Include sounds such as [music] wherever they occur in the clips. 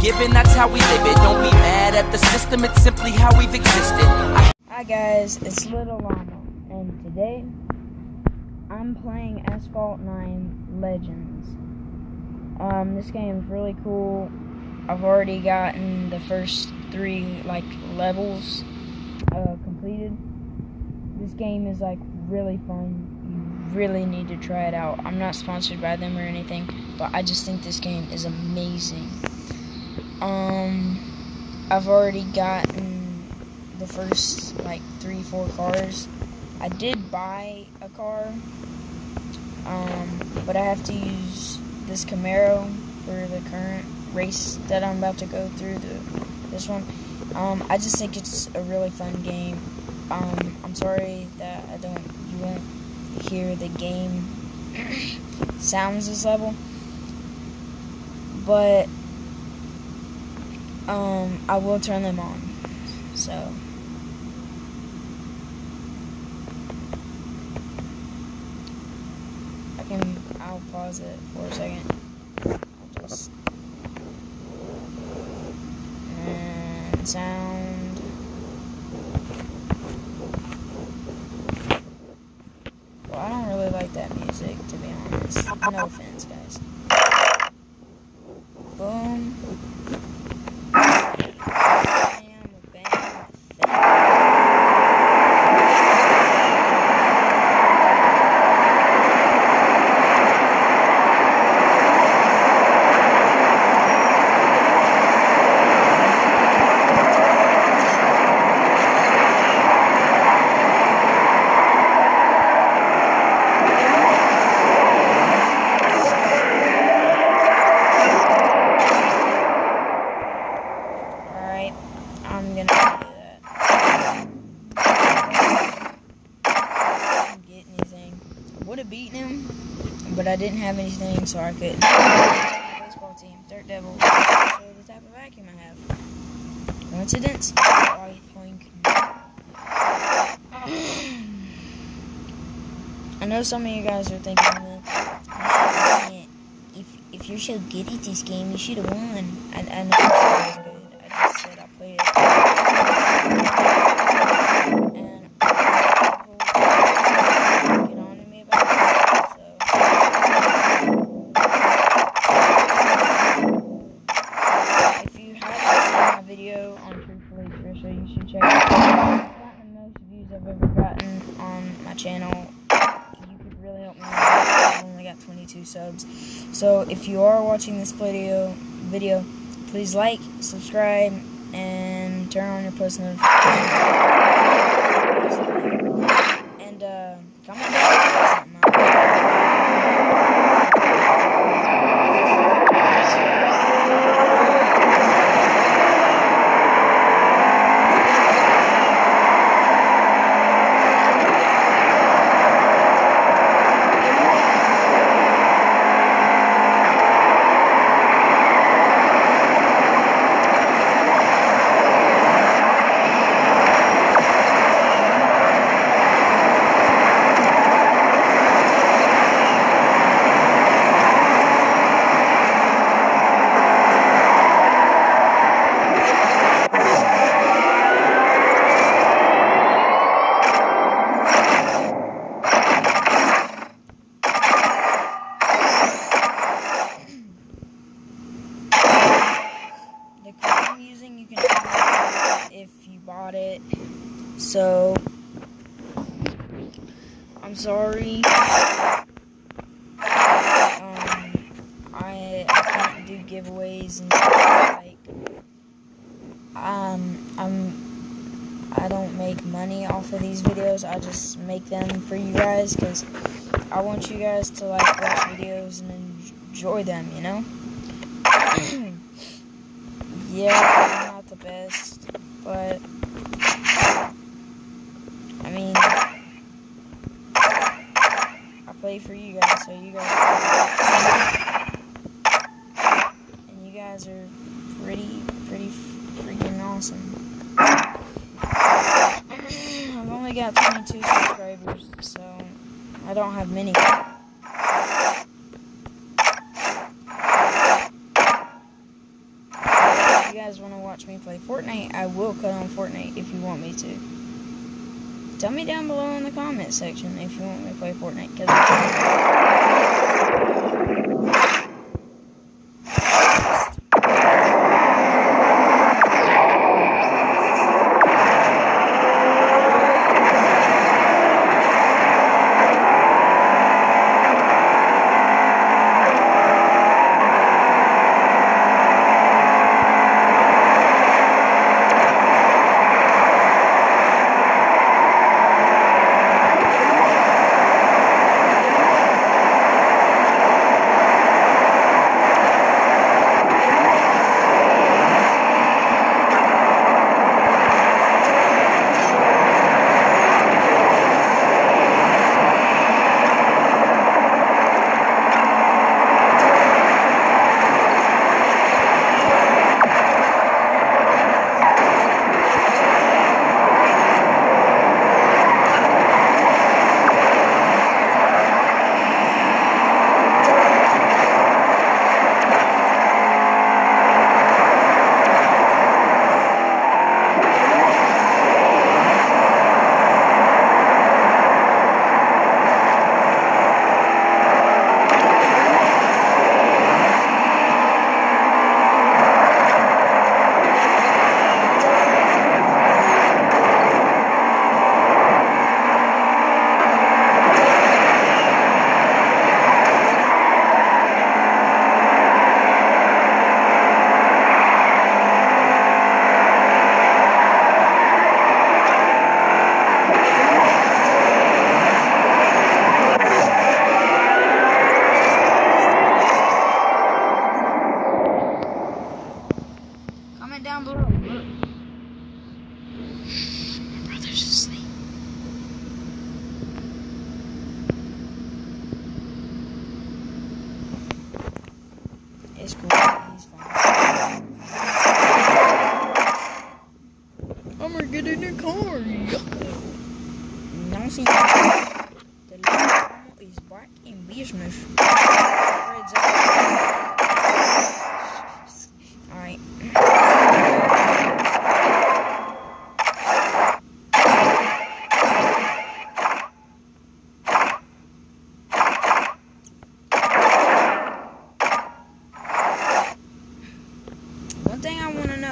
given, that's how we live it. Don't be mad at the system, it's simply how we've existed. Hi guys, it's Little Llama, and today I'm playing Asphalt 9 Legends. Um, this game is really cool. I've already gotten the first three like levels uh, completed. This game is like really fun. You really need to try it out. I'm not sponsored by them or anything, but I just think this game is amazing. Um, I've already gotten the first like three, four cars. I did buy a car, um, but I have to use this Camaro for the current race that I'm about to go through. The this one, um, I just think it's a really fun game. Um, I'm sorry that I don't, you won't hear the game [coughs] sounds this level, but um, I will turn them on. So. I can, I'll pause it for a second. I'll just, and sound. Well, I don't really like that music, to be honest. No offense, guys. Boom. Bam, bam, bam. Alright, I'm gonna do that. Didn't get anything. I would have beaten him, but I didn't have anything, so I couldn't. Baseball team, Dirt Devil. So the type of vacuum I have. Coincidence? I think. [sighs] I know some of you guys are thinking, well, if if you're so good at this game, you should have won. I, I know I'm so good. I just said I played it. And people get on to me about it, so. If you haven't seen my video on Truthfully Trisha, you should check it out. It's gotten the most views I've ever gotten on my channel. You could really help me out. I've only got 22 subs. So if you are watching this video, video, please like, subscribe, and turn on your post notifications. And uh, comment down below something. The code I'm using, you can if you bought it. So, I'm sorry. Um, I, I can't do giveaways and like, um, I'm, I don't make money off of these videos. I just make them for you guys because I want you guys to like watch videos and enjoy them, you know? Yeah, not the best, but I mean, I play for you guys, so you guys, and you guys are pretty, pretty freaking awesome. I've only got 22 subscribers, so I don't have many. Guys want to watch me play Fortnite, I will cut on Fortnite if you want me to. Tell me down below in the comment section if you want me to play Fortnite. Cause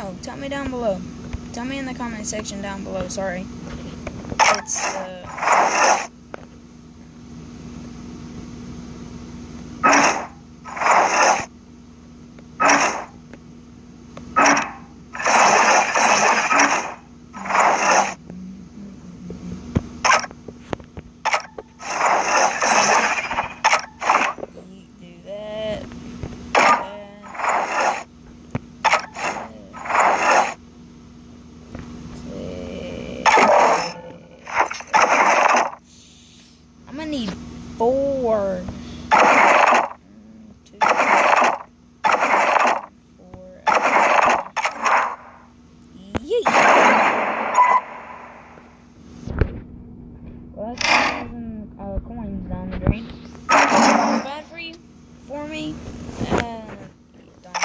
know, tell me down below. Tell me in the comment section down below, sorry. It's, uh... You do that. that. I'm gonna need four. One, two, four. Yeah. Well, that's 2,000 uh, coins down the drain. Bad for you? For me? Uh, don't.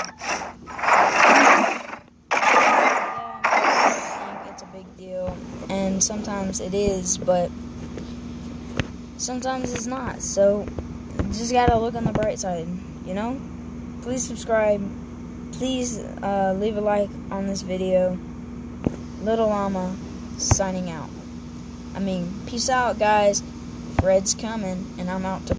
I think it's a big deal, and sometimes it is, but sometimes it's not. So, just gotta look on the bright side, you know? Please subscribe. Please uh, leave a like on this video. Little Llama signing out. I mean, peace out, guys. Fred's coming, and I'm out to